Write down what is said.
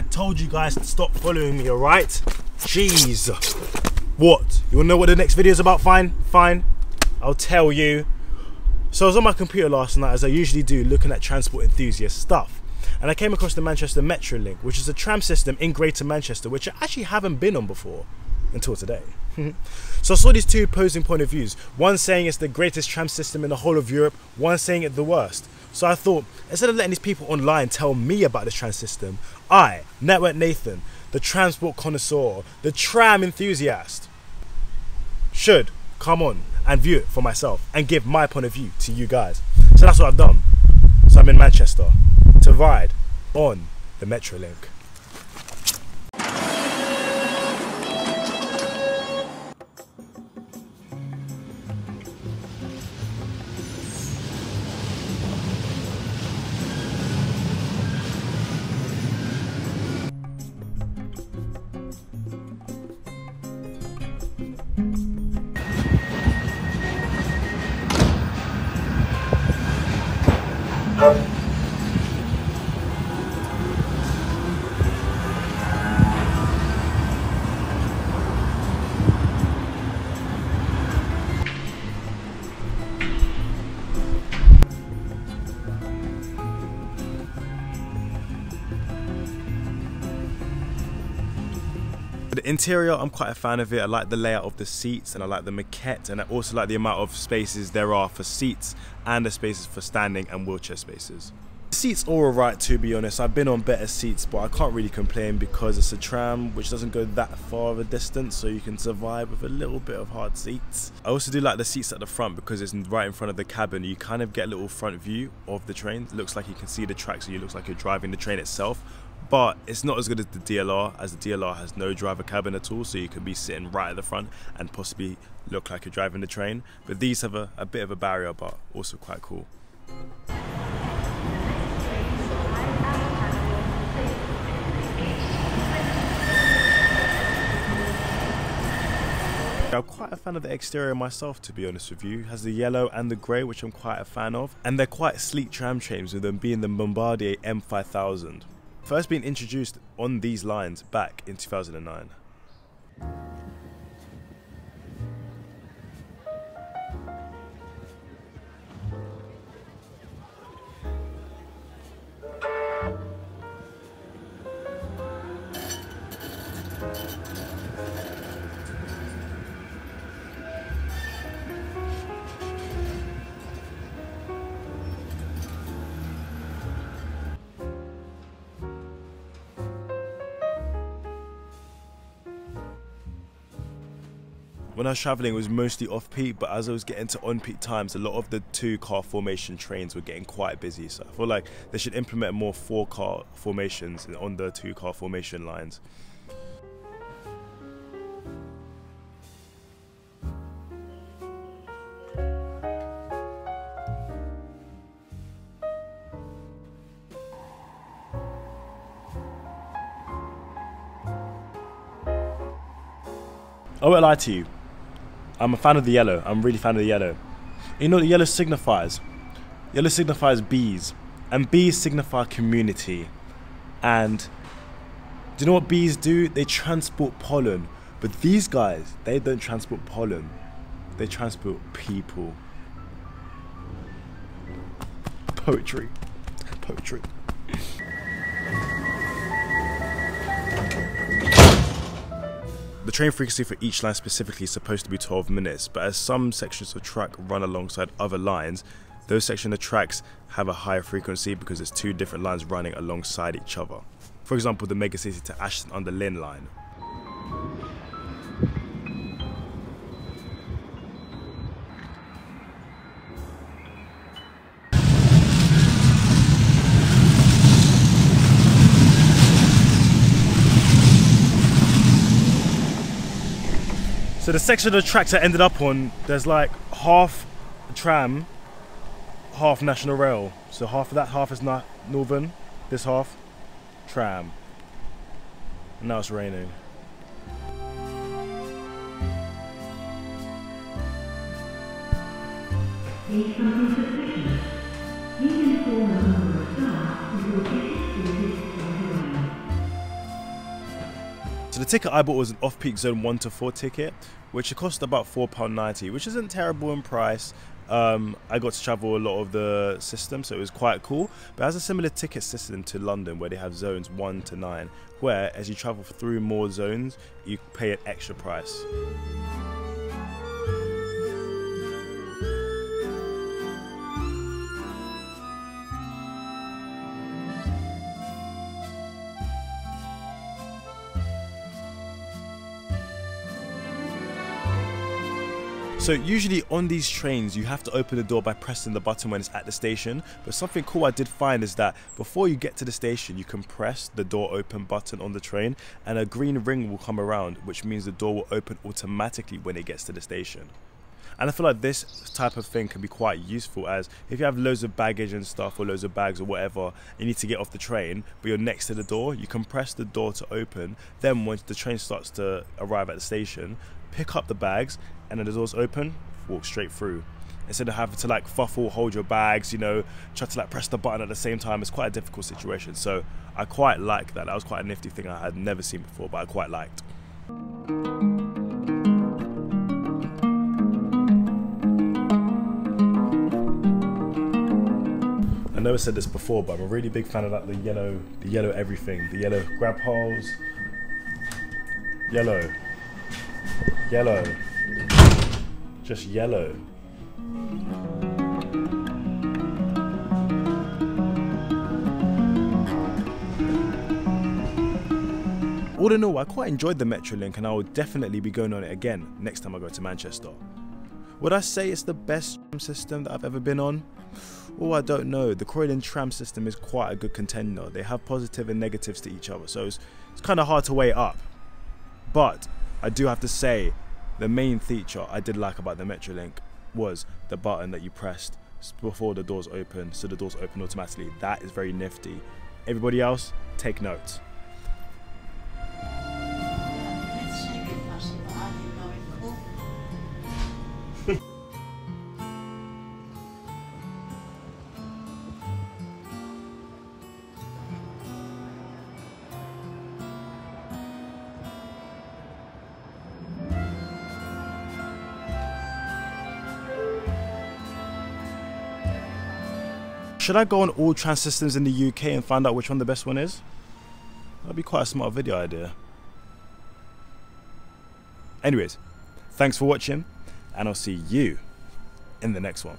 I told you guys to stop following me, alright? Jeez. What? You wanna know what the next video is about? Fine, fine. I'll tell you. So I was on my computer last night, as I usually do, looking at transport enthusiast stuff. And I came across the Manchester Metrolink, which is a tram system in Greater Manchester, which I actually haven't been on before until today. so I saw these two opposing point of views. One saying it's the greatest tram system in the whole of Europe, one saying it the worst. So I thought, instead of letting these people online tell me about this tram system, I, Network Nathan, the transport connoisseur, the tram enthusiast, should come on and view it for myself and give my point of view to you guys. So that's what I've done. So I'm in Manchester to ride on the Metrolink. Thank you. The interior, I'm quite a fan of it. I like the layout of the seats and I like the moquette and I also like the amount of spaces there are for seats and the spaces for standing and wheelchair spaces. The seats are alright to be honest. I've been on better seats but I can't really complain because it's a tram which doesn't go that far of a distance so you can survive with a little bit of hard seats. I also do like the seats at the front because it's right in front of the cabin. You kind of get a little front view of the train. It looks like you can see the tracks so it looks like you're driving the train itself but it's not as good as the DLR as the DLR has no driver cabin at all so you can be sitting right at the front and possibly look like you're driving the train but these have a, a bit of a barrier but also quite cool. I'm quite a fan of the exterior myself to be honest with you. It has the yellow and the grey which I'm quite a fan of and they're quite sleek tram trains with them being the Bombardier M5000 first being introduced on these lines back in 2009. When I was traveling, it was mostly off peak, but as I was getting to on peak times, a lot of the two car formation trains were getting quite busy. So I feel like they should implement more four car formations on the two car formation lines. I won't lie to you. I'm a fan of the yellow. I'm really fan of the yellow. You know what the yellow signifies? Yellow signifies bees. And bees signify community. And do you know what bees do? They transport pollen. But these guys, they don't transport pollen. They transport people. Poetry. Poetry. The train frequency for each line specifically is supposed to be 12 minutes, but as some sections of track run alongside other lines, those sections of tracks have a higher frequency because there's two different lines running alongside each other. For example, the MediaCity to Ashton under Lyne line. So the section of the tracks I ended up on, there's like half tram, half national rail. So half of that half is not northern, this half tram. And now it's raining. Please You can form a number of The ticket I bought was an off-peak zone 1 to 4 ticket, which cost about £4.90, which isn't terrible in price. Um, I got to travel a lot of the system, so it was quite cool. But it has a similar ticket system to London, where they have zones 1 to 9, where as you travel through more zones, you pay an extra price. So usually on these trains you have to open the door by pressing the button when it's at the station but something cool I did find is that before you get to the station you can press the door open button on the train and a green ring will come around which means the door will open automatically when it gets to the station. And I feel like this type of thing can be quite useful as if you have loads of baggage and stuff or loads of bags or whatever, you need to get off the train, but you're next to the door, you can press the door to open. Then once the train starts to arrive at the station, pick up the bags and then the doors open, walk straight through. Instead of having to like fuffle, hold your bags, you know, try to like press the button at the same time, it's quite a difficult situation. So I quite like that. That was quite a nifty thing I had never seen before, but I quite liked. I never said this before, but I'm a really big fan of like the yellow, the yellow everything, the yellow grab holes, yellow, Yellow. Just yellow. All in all, I quite enjoyed the Metrolink and I will definitely be going on it again next time I go to Manchester. Would I say it's the best tram system that I've ever been on? Oh, I don't know. The Croydon tram system is quite a good contender. They have positive and negatives to each other, so it's, it's kind of hard to weigh up. But I do have to say, the main feature I did like about the Metrolink was the button that you pressed before the doors open, so the doors open automatically. That is very nifty. Everybody else, take notes. Should I go on all trans systems in the UK and find out which one the best one is? That'd be quite a smart video idea. Anyways, thanks for watching, and I'll see you in the next one.